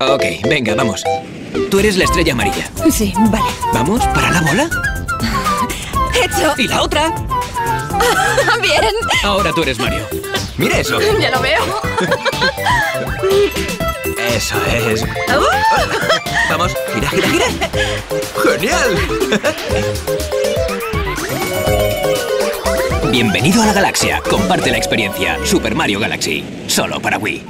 Ok, venga, vamos. Tú eres la estrella amarilla. Sí, vale. ¿Vamos? ¿Para la bola? Hecho. ¿Y la otra? Bien. Ahora tú eres Mario. Mira eso. Ya lo veo. Eso es. Vamos, gira, gira, gira. ¡Genial! Bienvenido a la galaxia. Comparte la experiencia. Super Mario Galaxy. Solo para Wii.